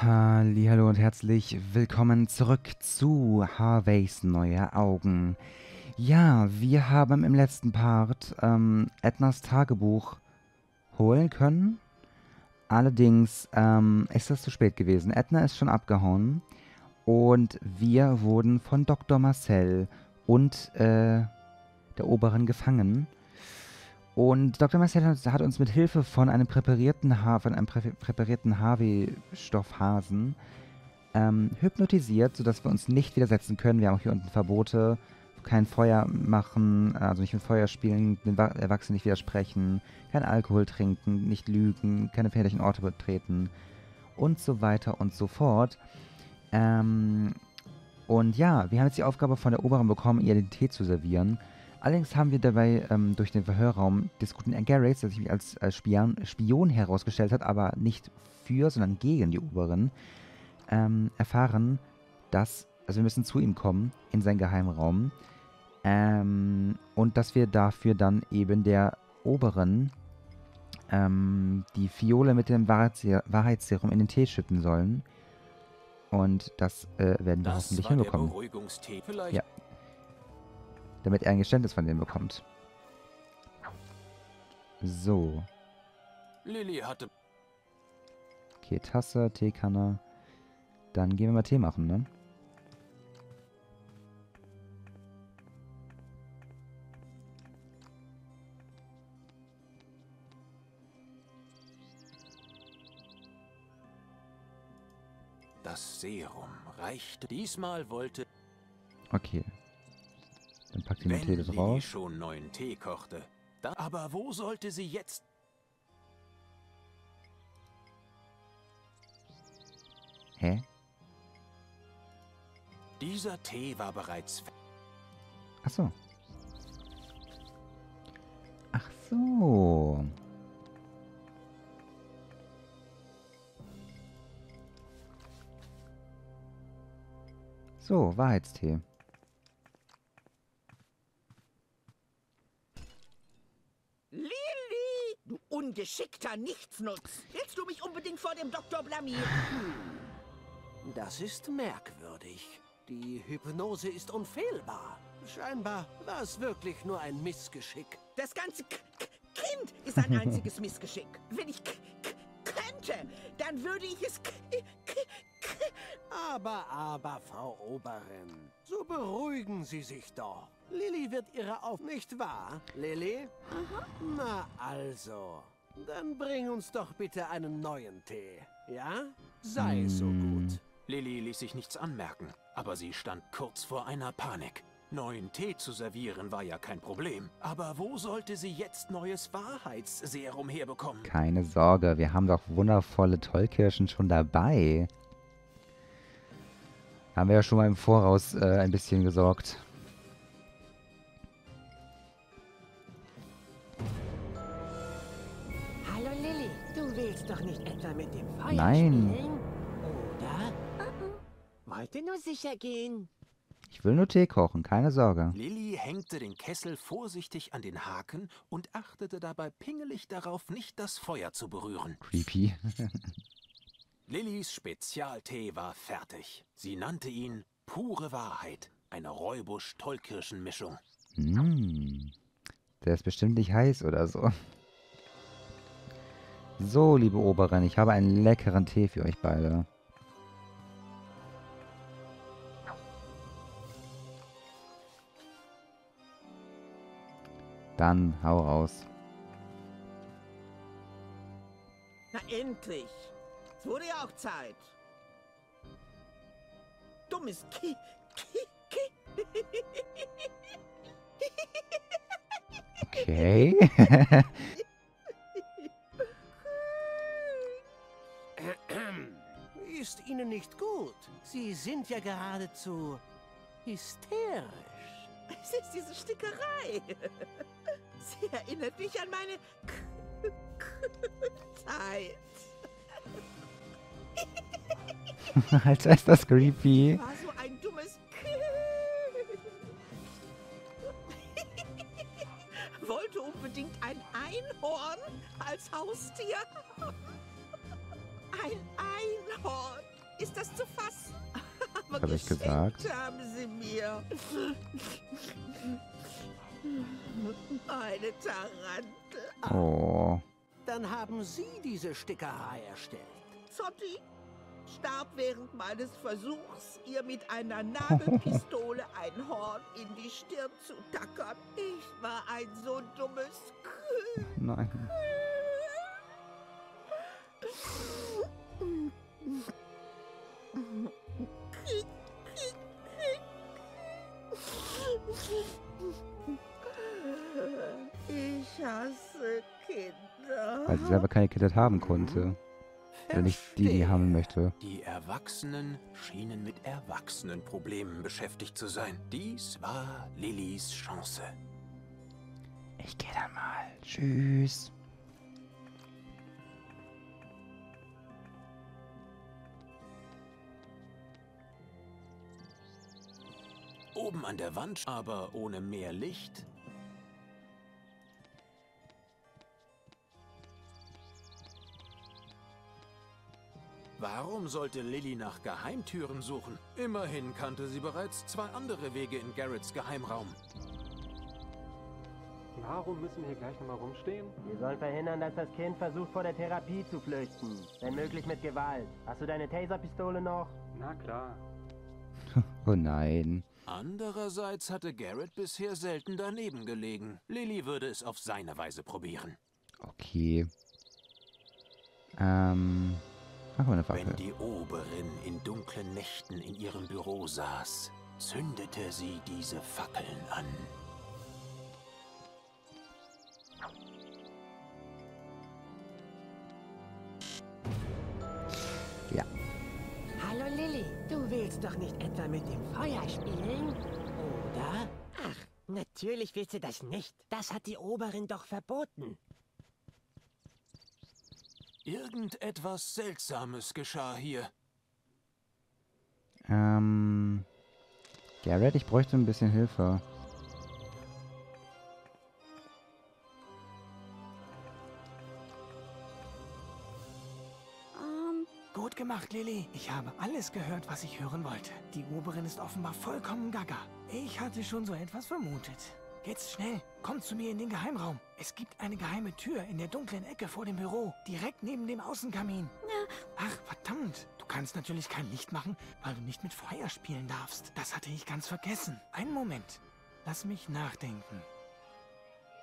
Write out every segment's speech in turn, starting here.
Hallo und herzlich willkommen zurück zu Harveys neue Augen. Ja, wir haben im letzten Part ähm, Ednas Tagebuch holen können. Allerdings ähm, ist das zu spät gewesen. Edna ist schon abgehauen und wir wurden von Dr. Marcel und äh, der Oberen gefangen. Und Dr. Marcel hat uns mit Hilfe von einem präparierten, ha von einem prä präparierten HW-Stoffhasen ähm, hypnotisiert, sodass wir uns nicht widersetzen können. Wir haben auch hier unten Verbote, kein Feuer machen, also nicht mit Feuer spielen, den Erwachsenen nicht widersprechen, kein Alkohol trinken, nicht lügen, keine gefährlichen Orte betreten und so weiter und so fort. Ähm, und ja, wir haben jetzt die Aufgabe von der Oberen bekommen, ihr den Tee zu servieren. Allerdings haben wir dabei ähm, durch den Verhörraum des guten Garrates, der sich als, als Spion, Spion, herausgestellt hat, aber nicht für, sondern gegen die Oberen, ähm, erfahren, dass, also wir müssen zu ihm kommen, in seinen Geheimraum, ähm, und dass wir dafür dann eben der Oberen ähm, die Fiole mit dem Wahrheitsserum in den Tee schütten sollen. Und das äh, werden wir das hoffentlich hinbekommen. Ja, damit er ein Geständnis von denen bekommt. So. Lilly hatte... Okay, Tasse, Teekanne. Dann gehen wir mal Tee machen, ne? Das Serum reichte. Diesmal wollte... Okay, dann packt die das raus. schon neuen Tee kochte. Da, aber wo sollte sie jetzt... Hä? Dieser Tee war bereits... Ach so. Ach so. So, Wahrheitstee. Ungeschickter Nichtsnutz. Willst du mich unbedingt vor dem Doktor blamieren? Hm. Das ist merkwürdig. Die Hypnose ist unfehlbar. Scheinbar war es wirklich nur ein Missgeschick. Das ganze K K Kind ist ein einziges Missgeschick. Wenn ich K könnte, dann würde ich es Aber, aber, Frau Oberin, so beruhigen Sie sich doch. Lilly wird Ihre Auf... Nicht wahr, Lilly? Aha. Na also, dann bring uns doch bitte einen neuen Tee, ja? Sei mm. so gut. Lilly ließ sich nichts anmerken, aber sie stand kurz vor einer Panik. Neuen Tee zu servieren war ja kein Problem. Aber wo sollte sie jetzt neues Wahrheitsserum herbekommen? Keine Sorge, wir haben doch wundervolle Tollkirschen schon dabei. Haben wir ja schon mal im Voraus äh, ein bisschen gesorgt. Nein. Wollte nur sicher gehen. Ich will nur Tee kochen, keine Sorge. Lilly hängte den Kessel vorsichtig an den Haken und achtete dabei pingelig darauf, nicht das Feuer zu berühren. Creepy. Lillys Spezialtee war fertig. Sie nannte ihn Pure Wahrheit, eine Räubusch-Tollkirschen-Mischung. Mmh. Der ist bestimmt nicht heiß oder so. So, liebe Oberin, ich habe einen leckeren Tee für euch beide. Dann hau raus. Na endlich. Es wurde ja auch Zeit. Dummes Ki... Ki... Ki... Okay. ist Ihnen nicht gut. Sie sind ja geradezu hysterisch. Es ist diese Stickerei. Sie erinnert mich an meine Zeit. Alter, ist das creepy. War so ein dummes Wollte unbedingt ein Einhorn als Haustier. Einhorn. ist das zu fassen. Was habe ich gesagt? haben sie mir. Eine Tarantel. Oh. Dann haben Sie diese Stickerei erstellt. Zotti starb während meines Versuchs, ihr mit einer Nagelpistole ein Horn in die Stirn zu tackern. Ich war ein so dummes Kühl. Nein. Weil sie selber keine Kindheit haben konnte. Oder nicht die, die haben möchte. Die Erwachsenen schienen mit Erwachsenenproblemen beschäftigt zu sein. Dies war Lillys Chance. Ich gehe dann mal. Tschüss. Oben an der Wand, aber ohne mehr Licht, Warum sollte Lilly nach Geheimtüren suchen? Immerhin kannte sie bereits zwei andere Wege in Garretts Geheimraum. Warum müssen wir hier gleich nochmal rumstehen? Wir sollen verhindern, dass das Kind versucht, vor der Therapie zu flüchten. Wenn möglich mit Gewalt. Hast du deine Taserpistole noch? Na klar. Oh nein. Andererseits hatte Garrett bisher selten daneben gelegen. Lilly würde es auf seine Weise probieren. Okay. Ähm. Ach, eine Wenn die Oberin in dunklen Nächten in ihrem Büro saß, zündete sie diese Fackeln an. Ja. Hallo Lilly, du willst doch nicht etwa mit dem Feuer spielen? Oder? Ach, natürlich willst du das nicht. Das hat die Oberin doch verboten. Irgendetwas Seltsames geschah hier. Ähm. Garrett, ich bräuchte ein bisschen Hilfe. Ähm, Gut gemacht, Lilly. Ich habe alles gehört, was ich hören wollte. Die Oberin ist offenbar vollkommen gaga. Ich hatte schon so etwas vermutet. Jetzt schnell, komm zu mir in den Geheimraum. Es gibt eine geheime Tür in der dunklen Ecke vor dem Büro, direkt neben dem Außenkamin. Ach, verdammt. Du kannst natürlich kein Licht machen, weil du nicht mit Feuer spielen darfst. Das hatte ich ganz vergessen. Einen Moment. Lass mich nachdenken.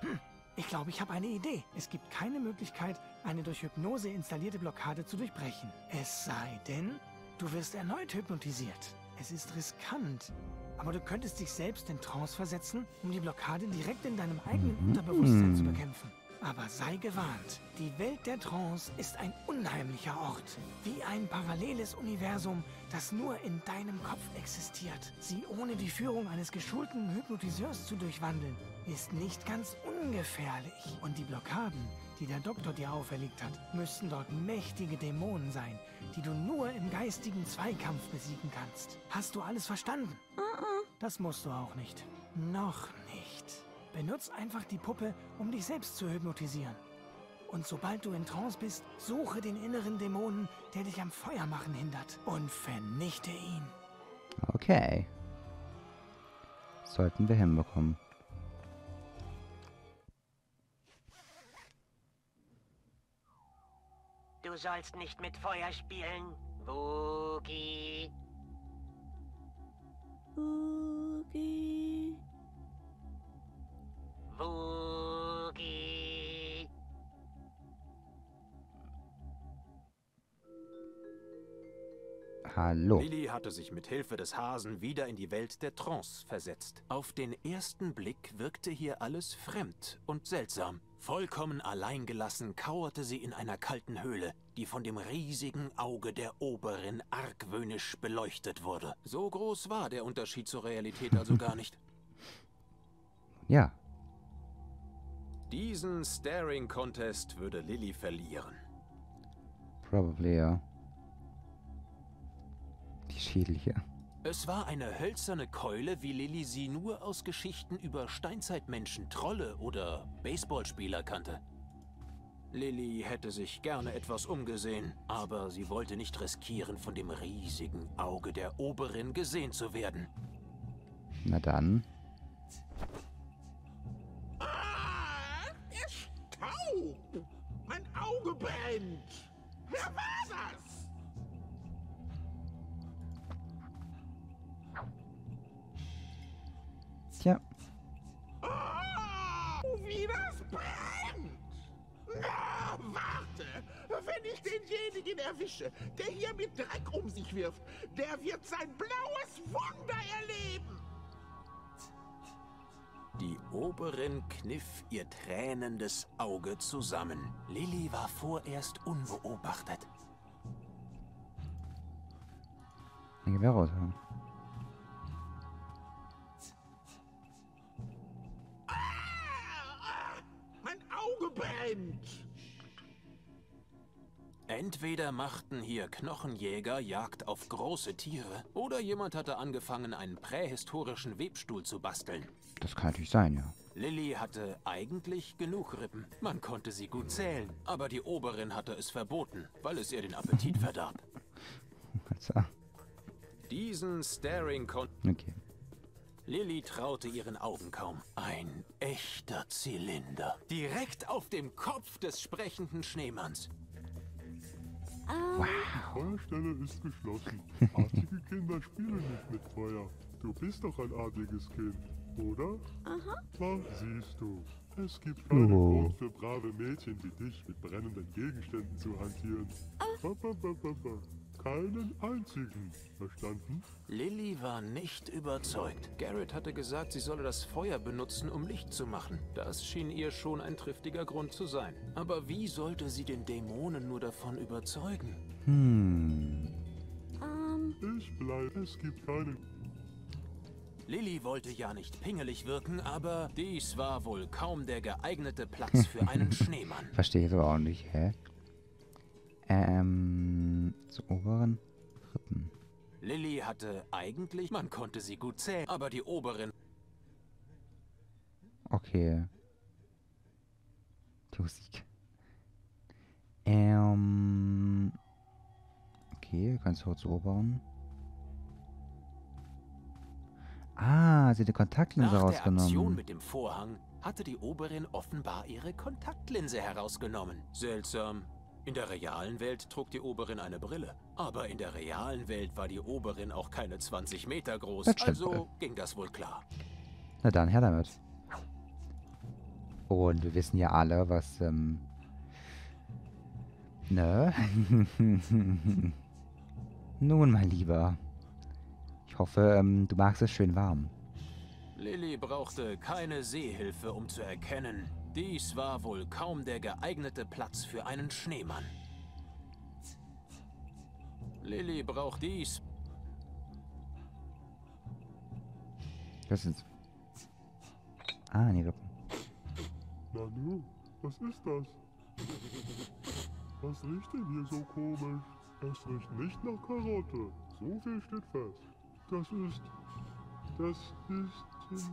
Hm, ich glaube, ich habe eine Idee. Es gibt keine Möglichkeit, eine durch Hypnose installierte Blockade zu durchbrechen. Es sei denn, du wirst erneut hypnotisiert. Es ist riskant. Aber du könntest dich selbst in Trance versetzen, um die Blockade direkt in deinem eigenen Unterbewusstsein zu bekämpfen. Aber sei gewarnt, die Welt der Trance ist ein unheimlicher Ort. Wie ein paralleles Universum, das nur in deinem Kopf existiert. Sie ohne die Führung eines geschulten Hypnotiseurs zu durchwandeln, ist nicht ganz ungefährlich. Und die Blockaden, die der Doktor dir auferlegt hat, müssten dort mächtige Dämonen sein, die du nur im geistigen Zweikampf besiegen kannst. Hast du alles verstanden? Das musst du auch nicht. Noch nicht. Benutz einfach die Puppe, um dich selbst zu hypnotisieren. Und sobald du in Trance bist, suche den inneren Dämonen, der dich am Feuer machen hindert, und vernichte ihn. Okay. Sollten wir hinbekommen. Sollst nicht mit Feuer spielen. Boogie. Boogie. Boogie. Hallo. Lilly hatte sich mit Hilfe des Hasen wieder in die Welt der Trance versetzt. Auf den ersten Blick wirkte hier alles fremd und seltsam. Vollkommen alleingelassen kauerte sie in einer kalten Höhle, die von dem riesigen Auge der Oberin argwöhnisch beleuchtet wurde. So groß war der Unterschied zur Realität also gar nicht. Ja. Diesen Staring Contest würde Lilly verlieren. Probably, ja. Die Schädel hier. Es war eine hölzerne Keule, wie Lilly sie nur aus Geschichten über Steinzeitmenschen, Trolle oder Baseballspieler kannte. Lilly hätte sich gerne etwas umgesehen, aber sie wollte nicht riskieren, von dem riesigen Auge der Oberin gesehen zu werden. Na dann. Ah, der Staub! Mein Auge brennt! Wer war wie das brennt! Na, warte! Wenn ich denjenigen erwische, der hier mit Dreck um sich wirft, der wird sein blaues Wunder erleben! Die Oberin kniff ihr tränendes Auge zusammen. Lilly war vorerst unbeobachtet. ein Gewehr raushauen. Ah, brennt! Entweder machten hier Knochenjäger Jagd auf große Tiere, oder jemand hatte angefangen, einen prähistorischen Webstuhl zu basteln. Das kann natürlich sein, ja. Lilly hatte eigentlich genug Rippen. Man konnte sie gut zählen, aber die Oberin hatte es verboten, weil es ihr den Appetit verdarb. Diesen Staring kon... okay. Lilly traute ihren Augen kaum. Ein echter Zylinder. Direkt auf dem Kopf des sprechenden Schneemanns. Feuerstelle ist geschlossen. Artige Kinder spielen nicht mit Feuer. Du bist doch ein adliges Kind, oder? Aha. Na, siehst du. Es gibt keinen Oh. Grund für brave Mädchen wie dich mit brennenden Gegenständen zu hantieren. Ba, ba, ba, ba, ba. Keinen einzigen. Verstanden? Lilly war nicht überzeugt. Garrett hatte gesagt, sie solle das Feuer benutzen, um Licht zu machen. Das schien ihr schon ein triftiger Grund zu sein. Aber wie sollte sie den Dämonen nur davon überzeugen? Hm. Ich bleib. Es gibt keinen. Lilly wollte ja nicht pingelig wirken, aber dies war wohl kaum der geeignete Platz für einen Schneemann. Verstehe ich aber auch nicht, hä? Ähm, zu oberen Rippen. Lilly hatte eigentlich, man konnte sie gut zählen, aber die Oberin Okay. Die Musik. Ähm. Okay, kannst du zu oberen. Ah, sie hat die Kontaktlinse Nach der Aktion rausgenommen. mit dem Vorhang hatte die Oberin offenbar ihre Kontaktlinse herausgenommen. Seltsam. In der realen Welt trug die Oberin eine Brille. Aber in der realen Welt war die Oberin auch keine 20 Meter groß. Stimmt. Also ging das wohl klar. Na dann, her damit. Und wir wissen ja alle, was, ähm. Ne? Nun, mein Lieber. Ich hoffe, ähm, du magst es schön warm. Lilly brauchte keine Sehhilfe, um zu erkennen, dies war wohl kaum der geeignete Platz für einen Schneemann. Lilly braucht dies. Das ist. Ah, die Rippen. Nanu, was ist das? Was riecht denn hier so komisch? Es riecht nicht nach Karotte. So viel steht fest. Das ist. Das ist.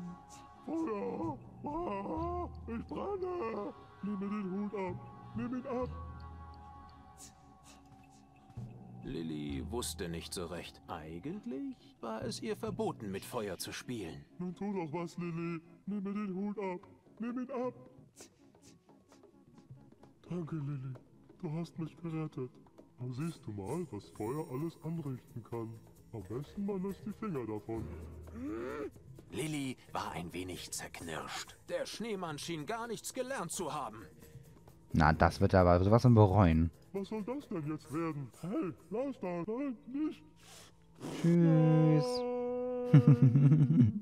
Feuer! Ah, ich brenne! Nimm mir den Hut ab! Nimm ihn ab! Lilly wusste nicht so recht. Eigentlich war es ihr verboten, mit Feuer zu spielen. Nun tu doch was, Lilly. Nimm mir den Hut ab. Nimm ihn ab. Danke, Lilly. Du hast mich gerettet. Aber siehst du mal, was Feuer alles anrichten kann. Am besten man lässt die Finger davon. Lilly war ein wenig zerknirscht. Der Schneemann schien gar nichts gelernt zu haben. Na, das wird er aber sowas von bereuen. Was soll das denn jetzt werden? Hey, lass da. Nein, nicht. Tschüss.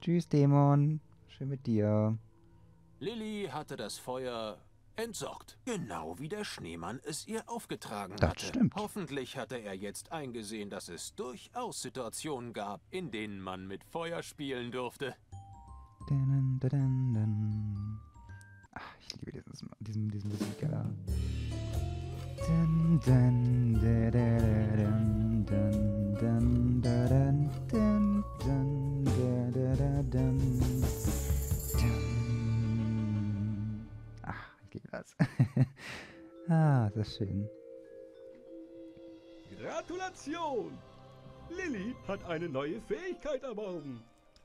Tschüss, Dämon. Schön mit dir. Lilly hatte das Feuer entsorgt. Genau wie der Schneemann es ihr aufgetragen Das hatte. stimmt. Hoffentlich hatte er jetzt eingesehen, dass es durchaus Situationen gab, in denen man mit Feuer spielen durfte. Dun, dun, dun, dun. Ach, ich liebe dieses, diesen, diesen Musik, Alter. Dun, dun, da, dun, dun, dun, das schön. Gratulation! Lilly hat eine neue Fähigkeit erworben.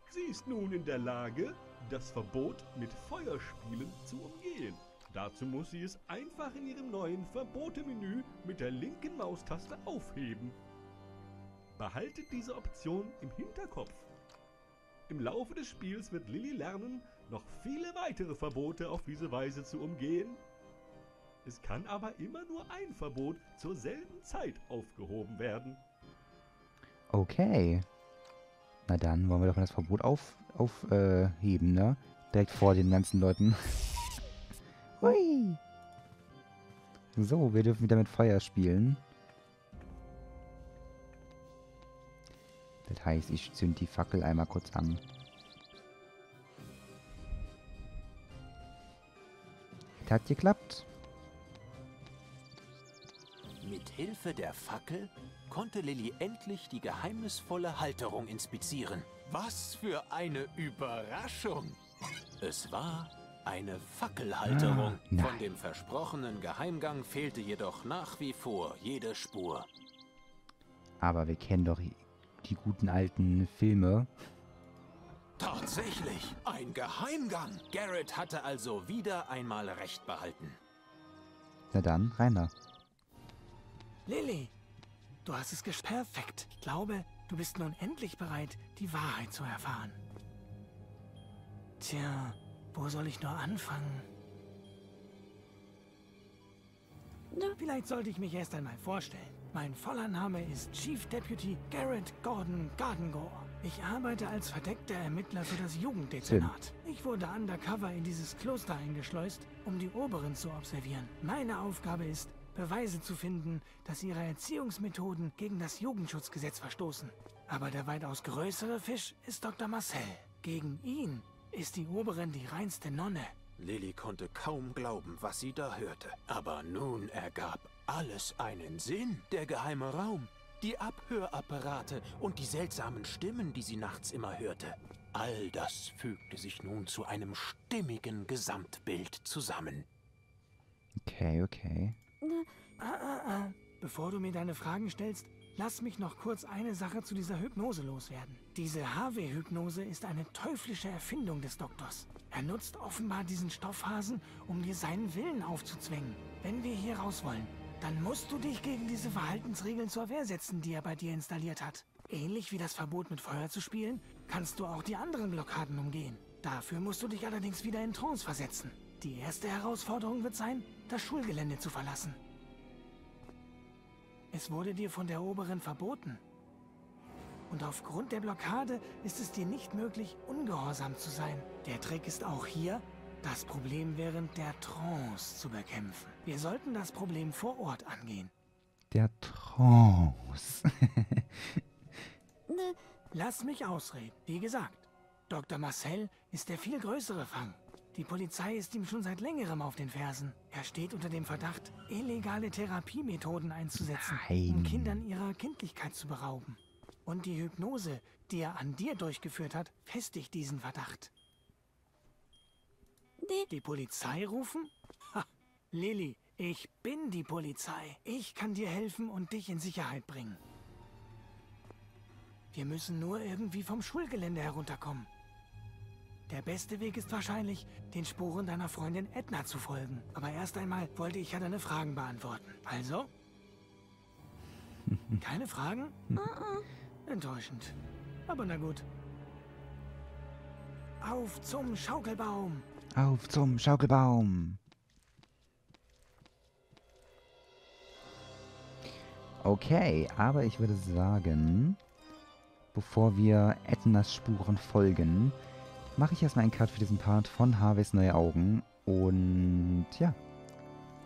Sie ist nun in der Lage, das Verbot mit Feuerspielen zu umgehen. Dazu muss sie es einfach in ihrem neuen Verbote-Menü mit der linken Maustaste aufheben. Behaltet diese Option im Hinterkopf. Im Laufe des Spiels wird Lilly lernen, noch viele weitere Verbote auf diese Weise zu umgehen. Es kann aber immer nur ein Verbot zur selben Zeit aufgehoben werden. Okay. Na dann wollen wir doch mal das Verbot aufheben, auf, äh, ne? Direkt vor den ganzen Leuten. Hui. So, wir dürfen wieder mit Feuer spielen. Das heißt, ich zünd die Fackel einmal kurz an. Das hat geklappt. Mit Hilfe der Fackel konnte Lilly endlich die geheimnisvolle Halterung inspizieren. Was für eine Überraschung! Es war eine Fackelhalterung. Ah. Von dem versprochenen Geheimgang fehlte jedoch nach wie vor jede Spur. Aber wir kennen doch die guten alten Filme. Tatsächlich, ein Geheimgang. Garrett hatte also wieder einmal recht behalten. Na dann, rein da. Lilly, du hast es gesch... Perfekt. Ich glaube, du bist nun endlich bereit, die Wahrheit zu erfahren. Tja, wo soll ich nur anfangen? Vielleicht sollte ich mich erst einmal vorstellen. Mein voller Name ist Chief Deputy Garrett Gordon Gardengore. Ich arbeite als verdeckter Ermittler für das Jugenddezernat. Ich wurde undercover in dieses Kloster eingeschleust, um die Oberin zu observieren. Meine Aufgabe ist, Beweise zu finden, dass ihre Erziehungsmethoden gegen das Jugendschutzgesetz verstoßen. Aber der weitaus größere Fisch ist Dr. Marcel. Gegen ihn ist die Oberin die reinste Nonne. Lilly konnte kaum glauben, was sie da hörte. Aber nun ergab alles einen Sinn. Der geheime Raum, die Abhörapparate und die seltsamen Stimmen, die sie nachts immer hörte. All das fügte sich nun zu einem stimmigen Gesamtbild zusammen. Okay, okay. Ah, ah, ah. Bevor du mir deine Fragen stellst, lass mich noch kurz eine Sache zu dieser Hypnose loswerden. Diese HW-Hypnose ist eine teuflische Erfindung des Doktors. Er nutzt offenbar diesen Stoffhasen, um dir seinen Willen aufzuzwingen. Wenn wir hier raus wollen, dann musst du dich gegen diese Verhaltensregeln zur Wehr setzen, die er bei dir installiert hat. Ähnlich wie das Verbot mit Feuer zu spielen, kannst du auch die anderen Blockaden umgehen. Dafür musst du dich allerdings wieder in Trance versetzen. Die erste Herausforderung wird sein, das Schulgelände zu verlassen. Es wurde dir von der Oberin verboten. Und aufgrund der Blockade ist es dir nicht möglich, ungehorsam zu sein. Der Trick ist auch hier, das Problem während der Trance zu bekämpfen. Wir sollten das Problem vor Ort angehen. Der Trance. Lass mich ausreden. Wie gesagt, Dr. Marcel ist der viel größere Fang. Die Polizei ist ihm schon seit längerem auf den Fersen. Er steht unter dem Verdacht, illegale Therapiemethoden einzusetzen, um Nein. Kindern ihrer Kindlichkeit zu berauben. Und die Hypnose, die er an dir durchgeführt hat, festigt diesen Verdacht. Die Polizei rufen? Ha, Lilly, ich bin die Polizei. Ich kann dir helfen und dich in Sicherheit bringen. Wir müssen nur irgendwie vom Schulgelände herunterkommen. Der beste Weg ist wahrscheinlich, den Spuren deiner Freundin Edna zu folgen. Aber erst einmal wollte ich ja deine Fragen beantworten. Also? Keine Fragen? Enttäuschend. Aber na gut. Auf zum Schaukelbaum! Auf zum Schaukelbaum. Okay, aber ich würde sagen, bevor wir Ednas Spuren folgen, mache ich erstmal einen Cut für diesen Part von Harveys Neue Augen. Und ja,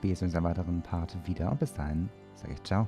wir sehen uns im weiteren Part wieder. Und bis dahin sage ich ciao.